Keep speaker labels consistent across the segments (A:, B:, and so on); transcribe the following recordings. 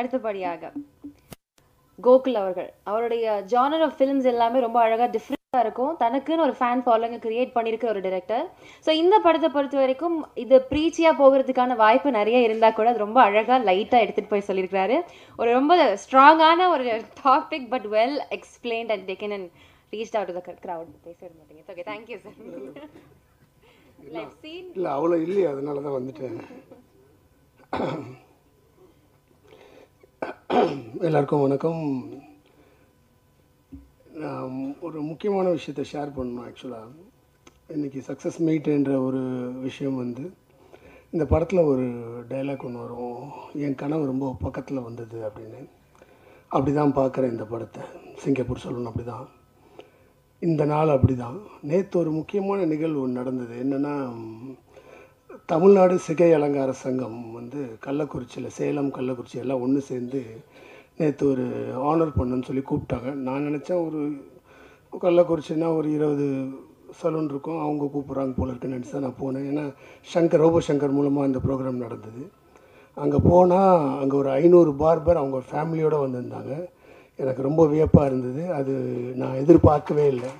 A: அடுத்தபடியாக கோகுல் அவர்கள். அவருடைய ஜானர் ஆஃப் ஃபிலிம்ஸ் எல்லாமே ரொம்ப அழகா டிஃப்ரெண்டாக இருக்கும். தனக்குன்னு ஒரு ஃபேன் ஃபாலோங்க கிரியேட் பண்ணியிருக்க ஒரு டிரெக்டர் ஸோ இந்த படத்தை பொறுத்த வரைக்கும் இது ப்ரீச்சியாக போகிறதுக்கான வாய்ப்பு நிறைய இருந்தால் கூட அது ரொம்ப அழகாக லைட்டாக எடுத்துகிட்டு போய் சொல்லியிருக்கிறாரு. ஒரு ரொம்ப ஸ்ட்ராங்கான ஒரு topic but well explained and taken and reach out the crowd பேச மாட்டீங்க ஓகே தேங்க்யூ சார்
B: இல்லை அவ்வளோ இல்லையே அதனால தான் வந்துட்டேன். எல்லாருக்கும் வணக்கம். நான் ஒரு முக்கியமான விஷயத்தை ஷேர் பண்ணணும் ஆக்சுவலாக இன்றைக்கி சக்ஸஸ் மீட்ன்ற ஒரு விஷயம் வந்து இந்த படத்தில் ஒரு டைலாக் ஒன்று வரும். என் கனவு ரொம்ப பக்கத்தில் வந்தது அப்படின்னு. அப்படி தான் பார்க்குறேன் இந்த படத்தை. சிங்கப்பூர் சொல்லணும் அப்படி தான் இந்த நாள் அப்படி தான் நேற்று ஒரு முக்கியமான நிகழ்வு ஒன்று நடந்தது. என்னென்னா தமிழ்நாடு சிகை அலங்கார சங்கம் வந்து கள்ளக்குறிச்சியில் சேலம் கள்ளக்குறிச்சி எல்லாம் ஒன்று சேர்ந்து நேற்று ஒரு ஆனர் பண்ணுன்னு சொல்லி கூப்பிட்டாங்க. நான் நினச்சேன் ஒரு கள்ளக்குறிச்சின்னா ஒரு இருபது சலூன் இருக்கும். அவங்க கூப்பிட்றாங்க போல இருக்குன்னு நினச்சி தான் நான் போனேன். ஏன்னா சங்கர் ரோபோ சங்கர் மூலமாக இந்த ப்ரோக்ராம் நடந்தது. அங்கே போனால் அங்கே ஒரு ஐநூறு பார்பர் அவங்க ஃபேமிலியோடு வந்திருந்தாங்க. எனக்கு ரொம்ப வியப்பாக இருந்தது. அது நான் எதிர்பார்க்கவே இல்லை.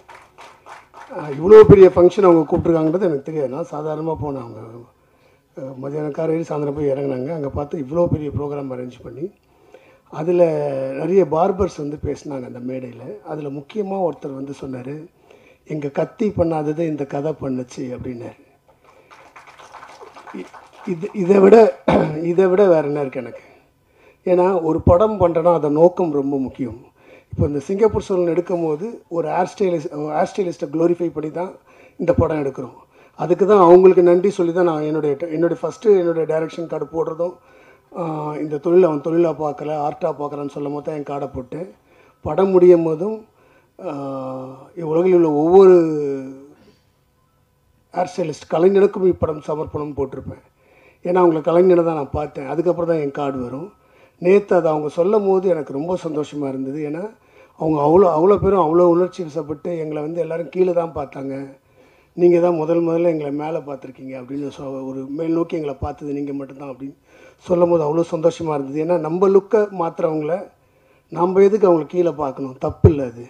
B: இவ்வளோ பெரிய ஃபங்க்ஷன் அவங்க கூப்பிட்ருக்காங்கன்றது எனக்கு தெரியாது. நான் சாதாரணமாக போனேன் அவங்க அஹ் காரையில் சாயந்தரம் போய் இறங்குனாங்க. அங்கே பார்த்து இவ்வளோ பெரிய ப்ரோக்ராம் அரேஞ்ச் பண்ணி அதில் நிறைய பார்பர்ஸ் வந்து பேசினாங்க அந்த மேடையில். அதில் முக்கியமாக ஒருத்தர் வந்து சொன்னார் எங்கள் கத்தி பண்ணாததை இந்த கதை பண்ணுச்சு அப்படின்னாரு. இது இதை விட இதை விட வேறு என்ன இருக்குது எனக்கு? ஏன்னா ஒரு படம் பண்ணுறேன்னா அதை நோக்கம் ரொம்ப முக்கியம். இப்போ இந்த சிங்கப்பூர் சூழல் எடுக்கும் போது ஒரு ஹேர் ஸ்டைலிஸ்ட் ஹேர் ஸ்டைலிஸ்ட்டை க்ளோரிஃபை பண்ணி தான் இந்த படம் எடுக்கிறோம். அதுக்கு தான் அவங்களுக்கு நன்றி சொல்லி தான் நான் என்னுடைய என்னுடைய ஃபஸ்ட்டு என்னுடைய டைரக்ஷன் கார்டு போடுறதும் இந்த தொழில் அவன் தொழிலாக பார்க்கல ஆர்ட்டாக பார்க்குறான்னு சொல்லும் போது தான் என் கார்டை போட்டேன். படம் முடியும் போதும் உலகில் உள்ள ஒவ்வொரு ஹேர் ஸ்டைலிஸ்ட் கலைஞனுக்கும் இப்படம் சமர்ப்பணம் போட்டிருப்பேன். ஏன்னா அவங்கள கலைஞனை தான் நான் பார்த்தேன். அதுக்கப்புறம் தான் என் கார்டு வரும். நேற்று அதை அவங்க சொல்லும் போது எனக்கு ரொம்ப சந்தோஷமாக இருந்தது. ஏன்னா அவங்க அவ்வளோ அவ்வளோ பேரும் அவ்வளோ உணர்ச்சி வசப்பட்டு எங்களை வந்து எல்லோரும் கீழே தான் பார்த்தாங்க. நீங்கள் தான் முதல் முதல்ல எங்களை மேலே பார்த்துருக்கீங்க அப்படின்னு சொ ஒரு மேல் நோக்கி எங்களை பார்த்தது நீங்கள் மட்டும்தான் அப்படின்னு சொல்லும் போது அவ்வளோ சந்தோஷமாக இருந்தது. ஏன்னா நம்ம லுக்கை மாற்றுறவங்கள நம்ம எதுக்கு அவங்கள கீழே பார்க்கணும்? தப்பு இல்லை அது.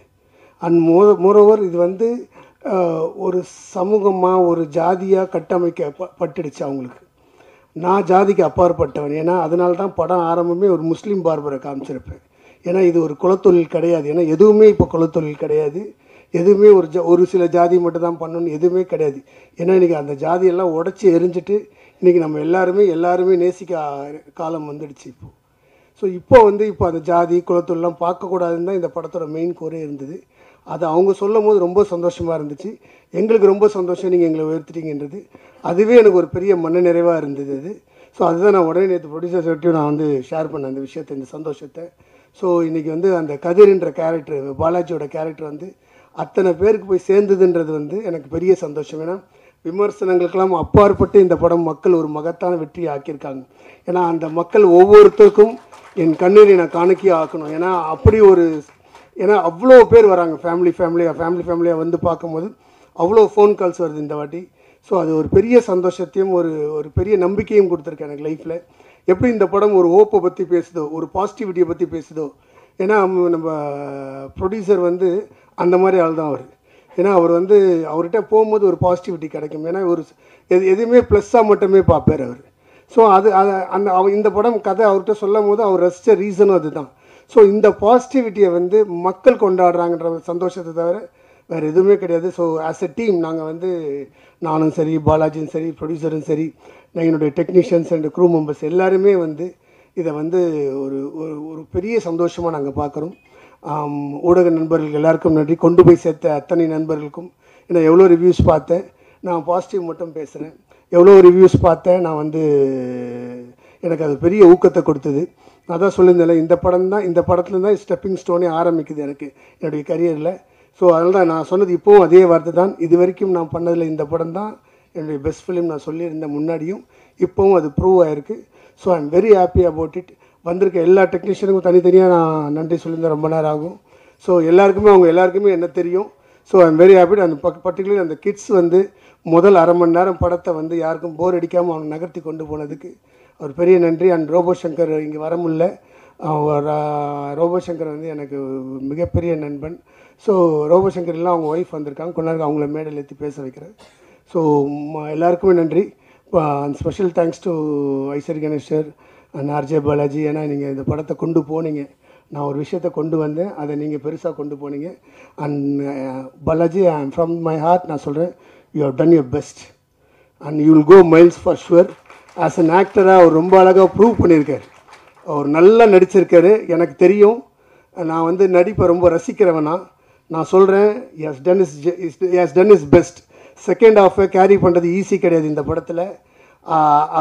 B: அண்ட் மோ மோரோவர் இது வந்து ஒரு சமூகமாக ஒரு ஜாதியாக கட்டமைக்க ப- பட்டுடுச்சு அவங்களுக்கு. நான் ஜாதிக்கு அப்பாற்பட்டவன். ஏன்னா அதனால தான் படம் ஆரம்பமே ஒரு முஸ்லீம் பார்பரை காமிச்சிருப்பேன். ஏன்னா இது ஒரு குலத்தொழில் கிடையாது. ஏன்னா எதுவுமே இப்போ குலத்தொழில் கிடையாது. எதுவுமே ஒரு ஜா ஒரு சில ஜாதி மட்டும் தான் பண்ணணும்னு எதுவுமே கிடையாது. ஏன்னா இன்றைக்கி அந்த ஜாதியெல்லாம் உடச்சி எரிஞ்சிட்டு இன்றைக்கி நம்ம எல்லாருமே எல்லாருமே நேசிக்க காலம் வந்துடுச்சு இப்போது ஸோ இப்போ வந்து இப்போ அந்த ஜாதி குலத்தொழிலாம் பார்க்கக்கூடாதுன்னு தான் இந்த படத்தோட மெயின் கோரே இருந்தது. அது அவங்க சொல்லும் போது ரொம்ப சந்தோஷமாக இருந்துச்சு. எங்களுக்கு ரொம்ப சந்தோஷம் நீங்கள் எங்களை உயர்த்திட்டீங்கன்றது. அதுவே எனக்கு ஒரு பெரிய மன நிறைவாக இருந்தது அது. ஸோ அதுதான் நான் உடனே நேற்று ப்ரொடியூசர்ஸ்கிட்டையும் நான் வந்து ஷேர் பண்ணேன் அந்த விஷயத்தை இந்த சந்தோஷத்தை. ஸோ இன்றைக்கி வந்து அந்த கதிர்ன்ற கேரக்டர் பாலாஜியோட கேரக்டர் வந்து அத்தனை பேருக்கு போய் சேர்ந்ததுன்றது வந்து எனக்கு பெரிய சந்தோஷம். ஏன்னா விமர்சனங்களுக்கெல்லாம் அப்பாற்பட்டு இந்த படம் மக்கள் ஒரு மகத்தான வெற்றி ஆக்கியிருக்காங்க. ஏன்னா அந்த மக்கள் ஒவ்வொருத்தருக்கும் என் கண்ணீரை நான் காணிக்கையாக ஆக்கணும். ஏன்னா அப்படி ஒரு ஏன்னா அவ்வளோ பேர் வராங்க. ஃபேமிலி ஃபேமிலியாக ஃபேமிலி ஃபேமிலியாக வந்து பார்க்கும்போது அவ்வளோ ஃபோன் கால்ஸ் வருது இந்த வாட்டி. ஸோ அது ஒரு பெரிய சந்தோஷத்தையும் ஒரு ஒரு பெரிய நம்பிக்கையும் கொடுத்துருக்கேன் எனக்கு லைஃப்பில் எப்படி இந்த படம் ஒரு ஓப்பை பற்றி பேசுதோ ஒரு பாசிட்டிவிட்டியை பற்றி பேசுதோ ஏன்னா நம்ம- நம்ம ப்ரொடியூசர் வந்து அந்த மாதிரி ஆள் தான் அவர். ஏன்னா அவர் வந்து அவர்கிட்ட போகும்போது ஒரு பாசிட்டிவிட்டி கிடைக்கும். ஏன்னா ஒரு எது எதுவுமே ப்ளஸ்ஸாக மட்டுமே பார்ப்பார் அவர். ஸோ அது அந்த அவர் இந்த படம் கதை அவர்கிட்ட சொல்லும் போது அவர் ரசித்த ரீசனும் அதுதான். ஸோ இந்த பாசிட்டிவிட்டியை வந்து மக்கள் கொண்டாடுறாங்கன்ற ஒரு சந்தோஷத்தை தவிர வேறு எதுவுமே கிடையாது. ஸோ ஆஸ் எ டீம் நாங்கள் வந்து நானும் சரி பாலாஜியும் சரி ப்ரொடியூசரும் சரி நான் என்னுடைய டெக்னீஷியன்ஸ் அண்ட் க்ரூ மெம்பர்ஸ் எல்லாருமே வந்து இதை வந்து ஒரு ஒரு ஒரு பெரிய சந்தோஷமாக நாங்கள் பார்க்குறோம். ஊடக நண்பர்கள் எல்லாருக்கும் நன்றி. கொண்டு போய் சேர்த்த அத்தனை நண்பர்களுக்கும் நான் எவ்வளோ ரிவ்யூஸ் பார்த்தேன். நான் பாசிட்டிவ் மட்டும் பேசுகிறேன் எவ்வளோ ரிவ்யூஸ் பார்த்தேன். நான் வந்து எனக்கு அது பெரிய ஊக்கத்தை கொடுத்தது. நான் தான் சொல்லியிருந்தேன்ல இந்த படம் தான் இந்த படத்துல தான் ஸ்டெப்பிங் ஸ்டோனே ஆரம்பிக்குது எனக்கு என்னுடைய கரியரில் ஸோ அதனால தான் நான் சொன்னது இப்போவும் அதே வார்த்தை தான். இது வரைக்கும் நான் பண்ணதில் இந்த படம் தான் என்னுடைய பெஸ்ட் ஃபிலிம் நான் சொல்லியிருந்தேன் முன்னாடியும் இப்போவும் அது ப்ரூவ் ஆயிருக்கு. So I am very happy about it வந்திருக்க எல்லா டெக்னீஷியனுக்கும் தனித்தனியாக நான் நன்றி சொல்லியிருந்தேன். ரொம்ப நேரம் ஆகும். ஸோ எல்லாருக்குமே அவங்க எல்லாருக்குமே என்ன தெரியும்? So I am very happy அந்த பர்டிகுலர் அந்த கிட்ஸ் வந்து முதல் அரை மணி நேரம் படத்தை வந்து யாருக்கும் போர் அடிக்காமல் அவங்க நகர்த்தி கொண்டு போனதுக்கு ஒரு பெரிய நன்றி. அண்ட் ரோபோ சங்கர் இங்கே வர முடியல. ரோபோசங்கர் வந்து எனக்கு மிகப்பெரிய நண்பன். ஸோ ரோபோ சங்கர்லாம் அவங்க ஒய்ஃப் வந்திருக்காங்க. கொண்டாருக்கு அவங்கள மேடையில் ஏற்றி பேச வைக்கிறேன். ஸோ எல்லாருக்குமே நன்றி. Special thanks to Ishwar Ganesh sir RJ Balaji. ஏன்னா நீங்கள் இந்த படத்தை கொண்டு போனீங்க. நான் ஒரு விஷயத்தை கொண்டு வந்தேன். அதை நீங்கள் பெருசாக கொண்டு போனீங்க. And Balaji I from my heart நான் சொல்கிறேன் you have done your best and you will go miles for sure as an ஆக்டராக அவர் ரொம்ப அழகாக ப்ரூவ் பண்ணியிருக்காரு. அவர் நல்லா நடிச்சிருக்காரு. எனக்கு தெரியும். நான் வந்து நடிப்பை ரொம்ப ரசிக்கிறவனா. நான் சொல்கிறேன் has done his has done his best second ஹாஃபை carry பண்ணுறது ஈஸி கிடையாது இந்த படத்தில்.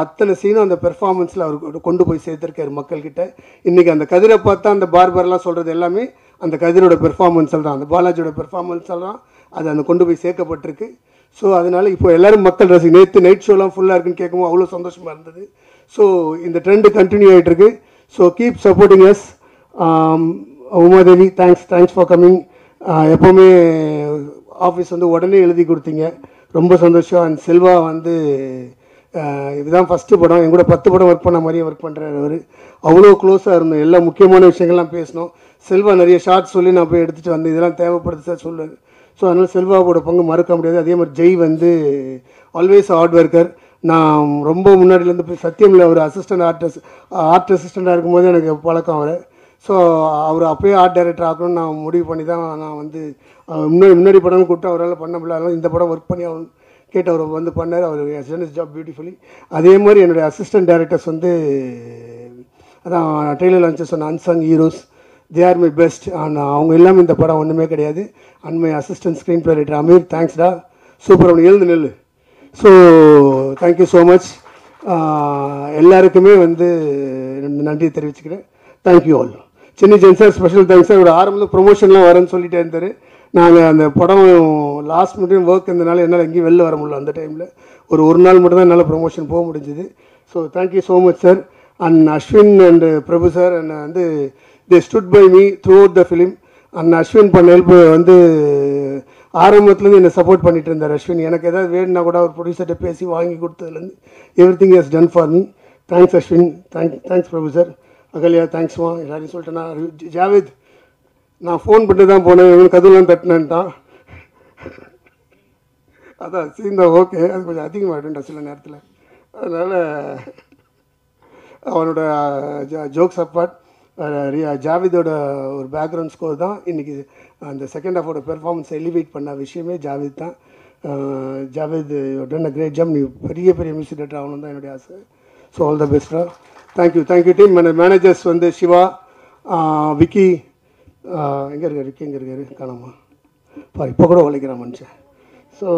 B: அத்தனை சீனும் அந்த பெர்ஃபார்மன்ஸில் அவர் கொண்டு போய் சேர்த்துருக்காரு மக்கள்கிட்ட. இன்றைக்கி அந்த கதிரை பார்த்தா அந்த பார்பர்லாம் சொல்கிறது எல்லாமே அந்த கதிரோட பெர்ஃபார்மன்ஸில் தான் அந்த பாலாஜியோட பெர்ஃபார்மன்ஸில் தான் அது அந்த கொண்டு போய் சேர்க்கப்பட்டிருக்கு. ஸோ அதனால் இப்போ எல்லாரும் மக்கள் ரசி நேற்று நைட் ஷோலாம் ஃபுல்லாக இருக்குன்னு கேட்கும்போது அவ்வளோ சந்தோஷமாக இருந்தது. ஸோ இந்த ட்ரெண்டு கண்டினியூ ஆகிட்டு இருக்கு so keep supporting us Umadevi thanks thanks for coming எப்போவுமே ஆஃபீஸ் வந்து உடனே எழுதி கொடுத்தீங்க. ரொம்ப சந்தோஷம். அண்ட் செல்வா வந்து இதுதான் ஃபஸ்ட்டு படம். என் கூட பத்து படம் ஒர்க் பண்ண மாதிரியே ஒர்க் பண்ணுறாரு அவர். அவ்வளோ க்ளோஸாக இருந்தோம். எல்லா முக்கியமான விஷயங்கள்லாம் பேசினோம். செல்வா நிறைய ஷார்ட்ஸ் சொல்லி நான் போய் எடுத்துகிட்டு வந்து இதெல்லாம் தேவைப்படுது சார் சொல்லுவார். ஸோ அதனால் செல்வாவோட பங்கு மறக்க முடியாது. அதே மாதிரி ஜெய் வந்து ஆல்வேஸ் ஹார்ட் ஒர்க்கர் நான் ரொம்ப முன்னாடிலேருந்து போய் சத்தியமில் அவர் அசிஸ்டன்ட் ஆர்டிஸ்ட் ஆர்ட் அசிஸ்டண்ட்டாக இருக்கும்போது எனக்கு பழக்கம் அவர். ஸோ அவர் அப்போயே ஆர்ட் டைரக்டர் ஆகணும்னு நான் முடிவு பண்ணி தான் நான் வந்து முன்னாடி முன்னாடி படம் கூப்பிட்டு அவரால் பண்ண முடியல. அதனால் இந்த படம் ஒர்க் பண்ணி ஆகணும் கேட்டு அவர் வந்து பண்ணார். அவர் இஸ் ஜாப் பியூட்டிஃபுல்லி அதே மாதிரி என்னுடைய அசிஸ்டன்ட் டேரக்டர்ஸ் வந்து அதான் ட்ரெயிலர் லான்ச்சஸ் சொன்ன unsung heroes they are my best ஆனால் அவங்க இல்லாமல் இந்த படம் ஒன்றுமே கிடையாது. And my assistant screenplay writer Ameer தேங்க்ஸ்டா super அவனு எழுந்து நெல் ஸோ தேங்க்யூ ஸோ மச் எல்லாருக்குமே வந்து நன்றி தெரிவிச்சுக்கிறேன். தேங்க்யூ ஆல் சின்ன ஜென்சார் ஸ்பெஷல் தேங்க்ஸ் சார் ஒரு ஆரம்பத்தில் ப்ரொமோஷன்லாம் வரேன்னு சொல்லிட்டே இருந்தார். நாங்கள் அந்த படம் லாஸ்ட் மட்டும் ஒர்க் இருந்தனால என்னால் எங்கேயும் வெளில வர முடியல அந்த டைமில் ஒரு ஒரு நாள் மட்டும் தான் என்னால் ப்ரொமோஷன் போக முடிஞ்சுது. So thank you so much sir and Ashwin and Prabhu sir and வந்து they stood by me throughout the film and Ashwin பண்ண ஹெல்ப் வந்து ஆரம்பத்துலேருந்து என்னை சப்போர்ட் பண்ணிட்டு இருந்தார் அஸ்வின் எனக்கு ஏதாவது வேணும்னா கூட அவர் ப்ரொடியூசர்கிட்ட பேசி வாங்கி கொடுத்ததுலேருந்து everything has done for me thanks Ashwin thank thanks Prabhu sir Ahalya தேங்க்ஸ்மா எல்லாரையும் சொல்லிட்டேன்னா ஜாவேத் நான் ஃபோன் பண்ணி தான் போனேன். இவனுக்கு கதவுலாம் தட்டினேன்ட்டான். அதான் சீன் தான் ஓகே அது கொஞ்சம் அதிகமாகிட்டா சில நேரத்தில். அதனால் அவனோட ஜோக்ஸ் அப்பார்ட் ரியா ஜாவிதோட ஒரு பேக்ரவுண்ட் ஸ்கோர் தான். இன்றைக்கி அந்த செகண்ட் ஹாஃபோட பெர்ஃபார்மன்ஸ் எலிவேட் பண்ண விஷயமே ஜாவித் தான். Javid done a great jam நீ பெரிய பெரிய மியூசிக் டேரக்டர் ஆகணும் தான் என்னுடைய ஆசை. ஸோ ஆல் த பெஸ்ட்டா தேங்க்யூ தேங்க்யூ டீம் மேனேஜர்ஸ் வந்து சிவா விக்கி எங்கே இருக்கார் விக்கி எங்கே இருக்காரு காணாமா. பாரு இப்போ கூட உழைக்கிறான் மனுஷன். ஸோ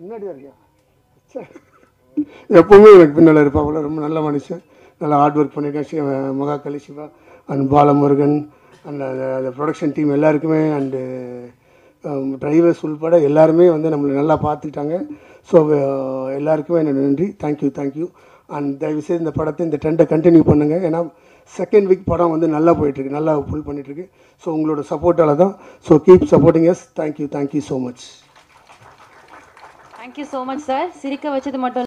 B: முன்னாடியா இருக்கியா? ச்சே. எப்பவுமே எனக்கு பின்னால் இருப்பாப்புல ரொம்ப நல்ல மனுஷன். நல்லா ஹார்ட் ஒர்க் பண்ணியிருக்கேன் சிவ மகாகலி சிவா அண்ட் பாலமுருகன் அண்ட் அந்த ப்ரொடக்ஷன் டீம் எல்லாருக்குமே அண்டு டிரைவர்ஸ் உள்பட எல்லாருமே வந்து நம்மளை நல்லா பார்த்துக்கிட்டாங்க. ஸோ எல்லாருக்குமே என்னோட நன்றி. தேங்க்யூ தேங்க்யூ அண்ட் தயவுசெய்து இந்த படத்தை இந்த ட்ரெண்டை கண்டினியூ பண்ணுங்கள் ஏன்னா செகண்ட் வீக் படம் வந்து நல்லா போயிட்டுருக்கு. நல்லா ஃபுல் பண்ணிகிட்ருக்கு ஸோ உங்களோட சப்போர்ட்டால் தான். So keep supporting us thank you thank you so much
A: thank you so much sir சிரிக்க வச்சது மட்டும்